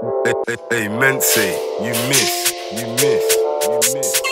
Hey, Mense, you miss, you miss, you miss.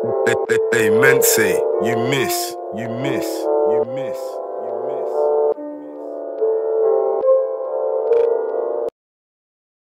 Hey, Mense, you miss, you miss, you miss.